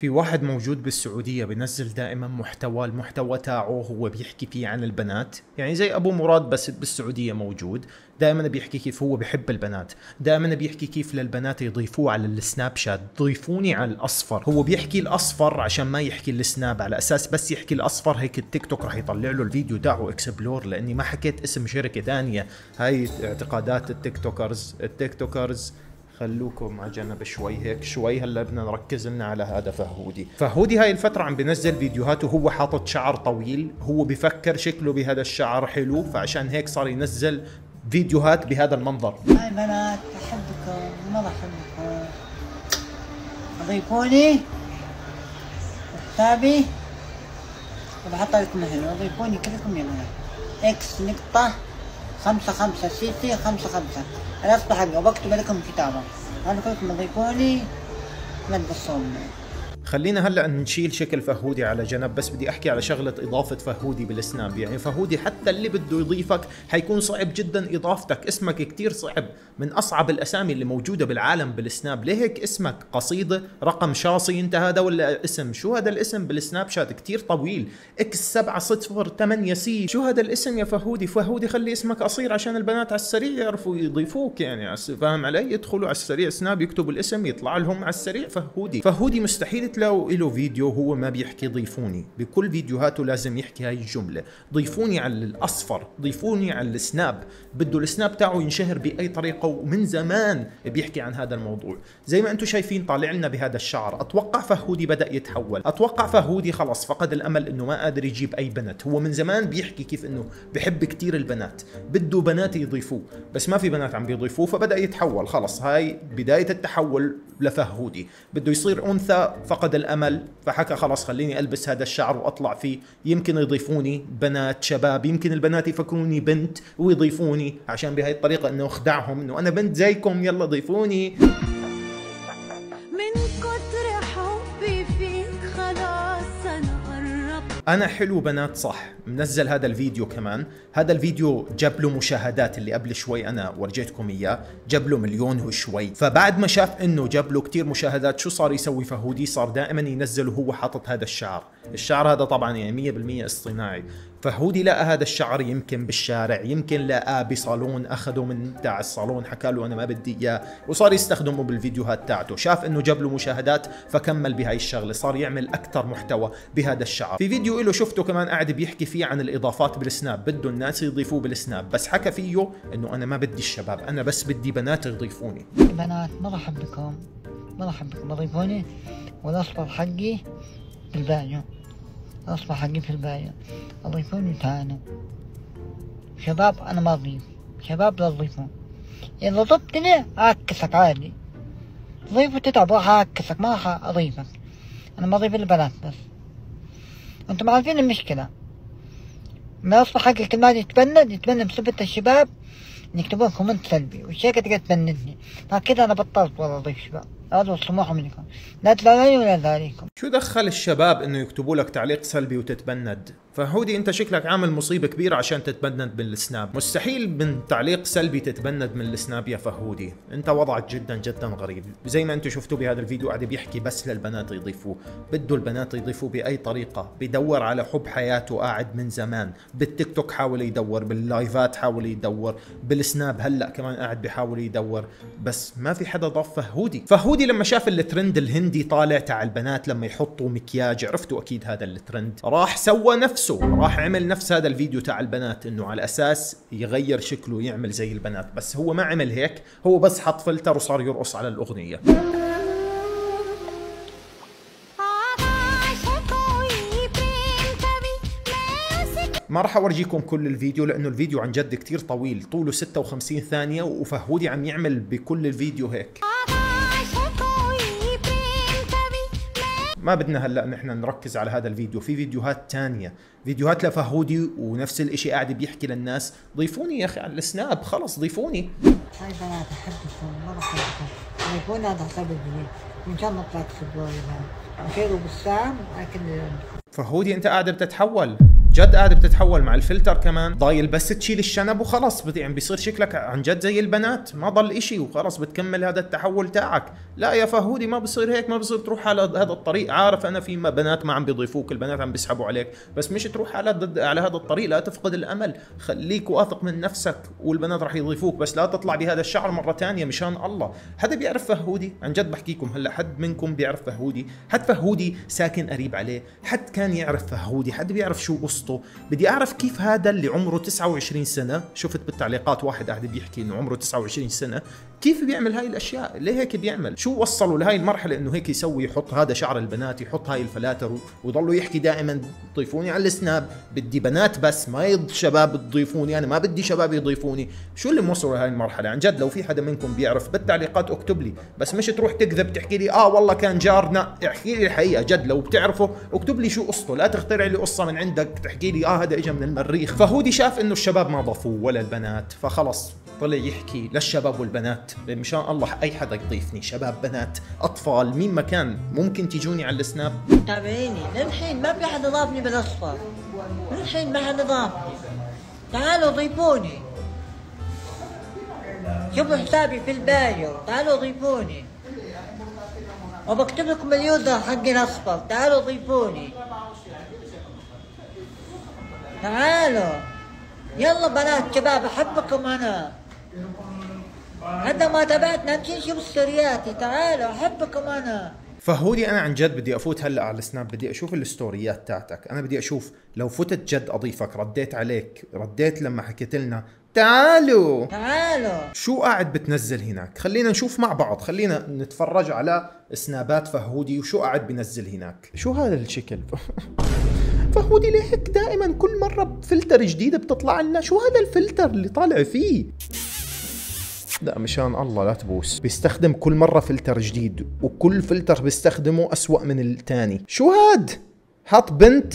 في واحد موجود بالسعودية بنزل دائما محتوى المحتوى تاعه هو بيحكي فيه عن البنات. يعني زي أبو مراد بس بالسعودية موجود. دائما بيحكي كيف هو بحب البنات. دائما بيحكي كيف للبنات يضيفوه على السناب شات. ضيفوني على الأصفر. هو بيحكي الأصفر عشان ما يحكي السناب على أساس بس يحكي الأصفر. هيك التيك توك رح يطلع له الفيديو تاعه explore لأني ما حكيت اسم شركة ثانية. هاي اعتقادات ال TikTokers. ال TikTokers خلوكم على جنب شوي هيك شوي هلا بدنا نركز لنا على هذا فهودي. فهودي هاي الفترة عم بنزل فيديوهات وهو حاطط شعر طويل هو بفكر شكله بهذا الشعر حلو فعشان هيك صار ينزل فيديوهات بهذا المنظر. هاي بنات احبكم ما بحبكم. اضيفوني حسابي وبحط لكم هنا اضيفوني كلكم يا بنات. إكس نقطة. خمسة خمسة C خمسة خمسة. الأصل حقي وبكتب لكم كتابة. هذا كلكم اضيفوني لا تقصوني خلينا هلأ نشيل شكل فهودي على جنب بس بدي أحكي على شغلة إضافة فهودي بالسناب يعني فهودي حتى اللي بده يضيفك حيكون صعب جدا إضافتك. اسمك كتير صعب. من أصعب الأسامي اللي موجودة بالعالم بالسناب ليه هيك اسمك؟ قصيده رقم شاصي انت هذا ولا اسم؟ شو هذا الاسم بالسناب شات؟ كتير طويل. إكس 7 صفر 8 سي. شو هذا الاسم يا فهودي؟ فهودي خلي اسمك قصير عشان البنات على السريع يعرفوا يضيفوك. يعني فاهم علي؟ يدخلوا على السريع سناب يكتبوا الاسم يطلع لهم على السريع فهودي. فهودي مستحيل تلاقوا له فيديو هو ما بيحكي ضيفوني. بكل فيديوهاته لازم يحكي هاي الجملة. ضيفوني على الأصفر ضيفوني على السناب. بده السناب تاعه ينشهر بأي طريقة ومن زمان بيحكي عن هذا الموضوع. زي ما أنتم شايفين طالع لنا بهذا الشعر. أتوقع فهودي بدأ يتحول. أتوقع فهودي خلص. فقد الأمل إنه ما قادر يجيب أي بنت. هو من زمان بيحكي كيف إنه بحب كتير البنات. بده بنات يضيفوه. بس ما في بنات عم بيضيفوه فبدأ يتحول. خلص. هاي بداية التحول لفهودي. بده يصير أنثى فقد الأمل امل فحكى خلاص خليني ألبس هذا الشعر وأطلع فيه. يمكن يضيفوني بنات شباب يمكن البنات يفكروني بنت ويضيفوني. عشان بهاي الطريقة إنه أخدعهم إنه أنا بنت زيكم يلا ضيفوني. أنا حلو بنات صح. منزل هذا الفيديو كمان. هذا الفيديو جاب له مشاهدات اللي قبل شوي أنا ورجيتكم إياه. جاب له مليون وشوي. فبعد ما شاف إنه جاب له كثير مشاهدات شو صار يسوي؟ فهودي صار دائما ينزل وهو حاطط هذا الشعر الشعر هذا طبعا يعني 100% اصطناعي. فهودي لقى هذا الشعر يمكن بالشارع يمكن لقاه بصالون اخذه من تاع الصالون حكى له أنا ما بدي إياه وصار يستخدمه بالفيديوهات تاعته. شاف إنه جاب له مشاهدات فكمل بهاي الشغلة صار يعمل أكثر محتوى بهذا الشعر. في فيديو له شفته كمان قاعد بيحكي فيه عن الإضافات بالسناب بده الناس يضيفوه بالسناب بس حكى فيه إنه أنا ما بدي الشباب أنا بس بدي بنات يضيفوني. بنات ما بحبكم ما بحبكم اضيفوني والاصفر حقي في الاصفر حقي في البايو اضيفوني تعالوا شباب أنا ما أضيف. شباب لا تضيفون. إذا ضبطني أعكسك عادي. ضيف وتتعب راح أعكسك. ما راح أضيفك. أنا ما أضيف البنات بس. أنتم عارفين المشكلة. ما أصبح حق الكلمات يتبند يتبند بسبة الشباب يكتبون comment سلبي. والشركة تقدر تبندني؟ فكذا أنا بطلت والله أضيف شباب. هذا الطموح منكم لا تلالي ولا ذلكم شو دخل الشباب إنه يكتبوا لك تعليق سلبي وتتبند؟ فهودي انت شكلك عامل مصيبة كبيرة عشان تتبند من السناب. مستحيل من تعليق سلبي تتبند من السناب يا فهودي. انت وضعك جدا جدا غريب. زي ما أنتم شفتوا بهذا الفيديو قاعد بيحكي بس للبنات يضيفوه. بده البنات يضيفوه بأي طريقة. بدور على حب حياته قاعد من زمان. بالتيك توك حاول يدور باللايفات حاول يدور بالسناب هلأ كمان قاعد بيحاول يدور. بس ما في حدا ضاف فهودي. فهودي لما شاف الترند الهندي طالع تاع البنات لما يحطوا مكياج عرفتوا أكيد هذا الترند. راح سوى نفسه راح عمل نفس هذا الفيديو تاع البنات إنه على أساس يغير شكله يعمل زي البنات بس هو ما عمل هيك هو بس حط فلتر وصار يرقص على الأغنية. ما راح أورجيكم كل الفيديو لأنه الفيديو عن جد كتير طويل طوله 56 ثانية وفهودي عم يعمل بكل الفيديو هيك. ما بدنا هلا نحن نركز على هذا الفيديو. في فيديوهات تانية. فيديوهات لفهودي ونفس الإشي قاعد بيحكي للناس. ضيفوني يا أخي على السناب. خلص ضيفوني. هاي بنات أحبكم. ما بحبكم اضيفوني هذا وان شاء الله طلعت في الدوري الخير وبالسام أكل فهودي أنت قاعد بتتحول. جد قاعد بتتحول مع الفلتر كمان. ضايل بس تشيل الشنب وخلص. بت- يعني بيصير شكلك عن جد زي البنات. ما ضل إشي وخلص بتكمل هذا التحول تاعك. لا يا فهودي ما بصير هيك ما بصير تروح على هذا الطريق. عارف أنا في بنات ما عم بيضيفوك البنات عم بيسحبوا عليك. بس مش تروح على ضد على هذا الطريق. لا تفقد الأمل. خليك واثق من نفسك والبنات راح يضيفوك. بس لا تطلع بهذا الشعر مرة تانية مشان الله. حدا بيعرف فهودي؟ عن جد بحكيكم هلأ حد منكم بيعرف فهودي؟ حد فهودي ساكن قريب عليه؟ حد كان يعرف فهودي؟ حد بيعرف شو قصته بدي أعرف كيف هذا اللي عمره 29 سنة شفت بالتعليقات واحد قاعد بيحكي إنه عمره 29 سنة كيف بيعمل هاي الأشياء؟ ليه هيك بيعمل؟ شو وصلوا لهي المرحلة إنه هيك يسوي يحط هذا شعر البنات يحط هاي الفلاتر ويضلوا يحكي دائما ضيفوني على السناب بدي بنات بس ما يض شباب تضيفوني أنا ما بدي شباب يضيفوني. شو اللي موصلوا لهي المرحلة؟ عن جد لو في حدا منكم بيعرف بالتعليقات اكتب لي بس مش تروح تكذب تحكي لي آه والله كان جارنا. احكي لي الحقيقة جد لو بتعرفه اكتب لي شو قصته لا تخترع لي قصة من عندك تحكي لي آه هذا اجى من المريخ. فهودي شاف إنه الشباب ما ضافوه ولا البنات فخلص طلع يحكي للشباب والبنات مشان الله أي حدا يضيفني شباب بنات أطفال مين ما كان ممكن تيجوني على السناب. تابعيني. للحين ما في حد ضافني بالأصفر. للحين ما حد ضافني. تعالوا ضيفوني. شوفوا حسابي في ال bio. تعالوا ضيفوني. وبكتب لكم ال user حقي الأصفر. تعالوا ضيفوني. تعالوا. يلا بنات شباب أحبكم أنا. حتى ما تابعتنا امشي نشوف ستورياتي. تعالوا أحبكم أنا. فهودي أنا عن جد بدي أفوت هلأ على السناب. بدي أشوف الستوريات تاعتك. أنا بدي أشوف لو فتت جد أضيفك رديت عليك رديت لما حكيت لنا. تعالوا. تعالوا. شو قاعد بتنزل هناك؟ خلينا نشوف مع بعض. خلينا نتفرج على سنابات فهودي. وشو قاعد بنزل هناك؟ شو هذا الشكل؟ فهودي ليه هيك دائما كل مرة بفلتر جديدة بتطلع لنا. شو هذا الفلتر اللي طالع فيه؟ لا مشان الله لا تبوس. بيستخدم كل مرة فلتر جديد وكل فلتر بيستخدمه أسوأ من الثاني شو هاد؟ حاط بنت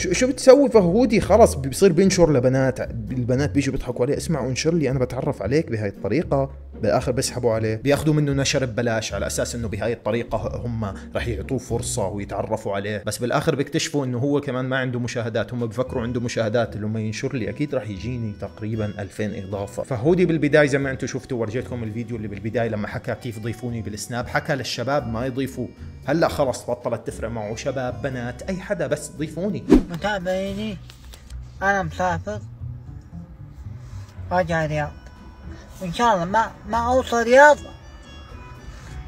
شو بتسوي؟ فهودي خلص بيصير بينشر لبنات. البنات بيجوا بيضحكوا عليه اسمع انشر لي أنا بتعرف عليك بهاي الطريقة. بالآخر بيسحبوا عليه. بيأخذوا منه نشر ببلاش على أساس إنه بهاي الطريقة هم رح يعطوه فرصة ويتعرفوا عليه. بس بالآخر بيكتشفوا إنه هو كمان ما عنده مشاهدات. هم بفكروا عنده مشاهدات لما ينشر لي أكيد رح يجيني تقريبا 2000 إضافة. فهودي بالبداية زي ما أنتم شفتوا ورجيتكم الفيديو اللي بالبداية لما حكى كيف ضيفوني بالسناب. حكى للشباب ما يضيفوه هلأ خلص بطلت تفرق معه شباب بنات أي حدا بس ضيفوني. متابعيني أنا مسافر راجع الرياض وإن شاء الله ما ما أوصل الرياض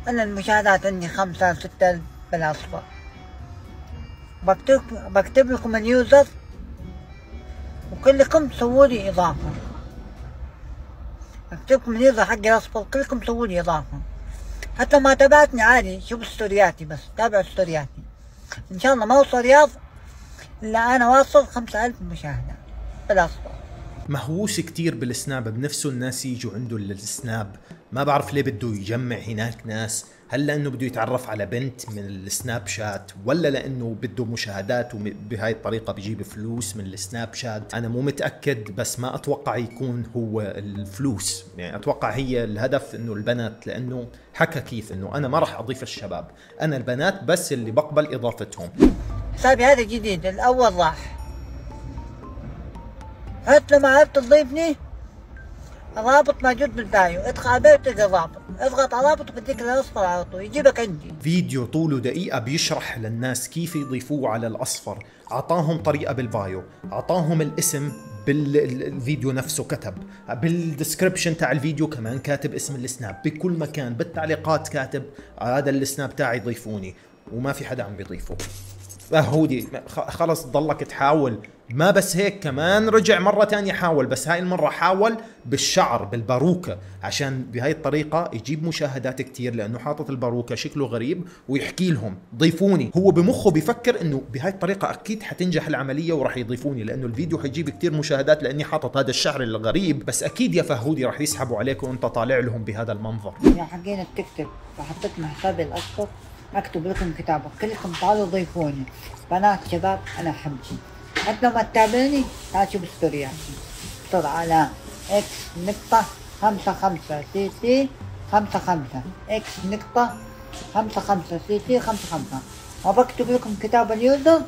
أنا المشاهدات عندي خمسة ستة ألف بالأصفر بكتب بكتب لكم ال user وكلكم سووا لي إضافة بكتب لكم ال user حقي الأصفر كلكم سووا لي إضافة حتى ما تابعتني عادي شوف ستورياتي بس تابعوا ستورياتي إن شاء الله ما أوصل الرياض لا أنا واصل خمسة ألف مشاهدة. بالاصفر مهووس كتير بالسناب بنفسه الناس يجوا عنده للسناب ما بعرف ليه بده يجمع هناك ناس. هل لأنه بده يتعرف على بنت من السناب شات ولا لأنه بده مشاهدات وبهاي الطريقة بيجيب فلوس من السناب شات؟ أنا مو متأكد بس ما أتوقع يكون هو الفلوس. يعني أتوقع هي الهدف إنه البنات لأنه حكى كيف إنه أنا ما راح أضيف الشباب. أنا البنات بس اللي بقبل إضافتهم. حسابي هذا جديد الأول راح. حتى لما عرفت تضيفني الرابط موجود بالبايو. ادخل على البايو تلقى الرابط. اضغط على الرابط وبديك الأصفر على طول. يجيبك عندي. فيديو طوله دقيقة بيشرح للناس كيف يضيفوه على الأصفر. أعطاهم طريقة بالبايو. أعطاهم الاسم بالفيديو نفسه كتب. بال description تاع الفيديو كمان كاتب اسم السناب. بكل مكان بالتعليقات كاتب هذا السناب تاعي ضيفوني وما في حدا عم بيضيفه. فهودي خ- خلص ضلك تحاول. ما بس هيك كمان رجع مرة تانية حاول بس هاي المرة حاول بالشعر بالباروكة عشان بهاي الطريقة يجيب مشاهدات كتير لأنه حاطط الباروكة شكله غريب ويحكي لهم. ضيفوني. هو بمخه بفكر إنه بهاي الطريقة أكيد حتنجح العملية وراح يضيفوني لأنه الفيديو حيجيب كتير مشاهدات لأني حاطط هذا الشعر الغريب. بس أكيد يا فهودي راح يسحبوا عليك وأنت طالع لهم بهذا المنظر. يا حقين توك فحطيت من حسابي اكتب لكم كتابة. كلكم تعالوا ضيفوني. بنات شباب أنا احبكم حتى ما تتابعني تعال شوف ستورياتي بسرعة على إكس نقطة خمسة خمسة سي سي خمسة خمسة. إكس نقطة خمسة خمسة سي سي خمسة خمسة. وبكتب لكم كتاب اليوزر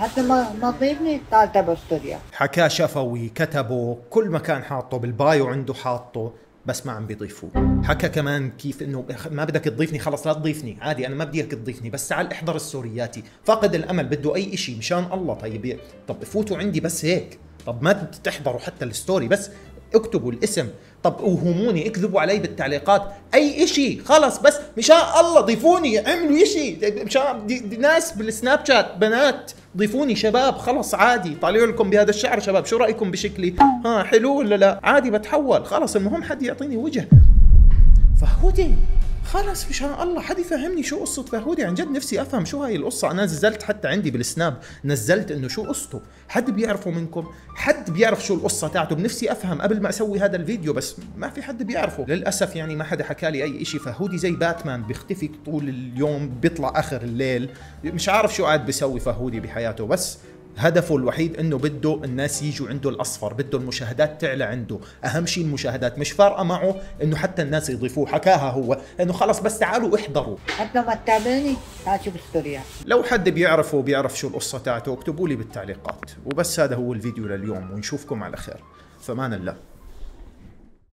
حتى ما ما تضيفني تعال تابع ستوريا حكاه شفوي كتبه كل مكان حاطه بالبايو عنده حاطه. بس ما عم بيضيفوه. حكى كمان كيف إنه ما بدك تضيفني خلص لا تضيفني عادي أنا ما بدي اياك تضيفني بس تعال احضر ستورياتي فاقد الأمل بده أي إشي مشان الله. طيب طب فوتوا عندي بس هيك. طب ما تحضروا حتى الستوري بس اكتبوا الاسم. طب اوهموني اكذبوا علي بالتعليقات. أي إشي. خلص بس مشان الله ضيفوني اعملوا إشي. مشان دي, دي ناس بالسناب شات بنات ضيفوني شباب. خلص عادي. طالعوا لكم بهذا الشعر شباب. شو رأيكم بشكلي؟ ها حلو ولا لا؟ عادي بتحول. خلص المهم حد يعطيني وجه. فهودي خلص مشان الله حد يفهمني شو قصة فهودي عن جد نفسي أفهم شو هاي القصة. أنا نزلت حتى عندي بالسناب نزلت إنه شو قصته. حد بيعرفه منكم؟ حد بيعرف شو القصة تاعته؟ بنفسي أفهم قبل ما أسوي هذا الفيديو بس ما في حد بيعرفه. للأسف يعني ما حدا حكى لي أي إشي. فهودي زي باتمان بيختفي طول اليوم بيطلع آخر الليل. مش عارف شو قاعد بيسوي فهودي بحياته. بس هدفه الوحيد إنه بده الناس يجوا عنده الأصفر بده المشاهدات تعلى عنده. أهم شيء المشاهدات مش فارقة معه إنه حتى الناس يضيفوه حكاها هو. إنه خلص بس تعالوا احضروا. حتى ما تتابعني تعال شوف ستوريا لو حد بيعرفه وبيعرف شو القصة تاعته اكتبوا لي بالتعليقات. وبس هذا هو الفيديو لليوم ونشوفكم على خير. فمان الله.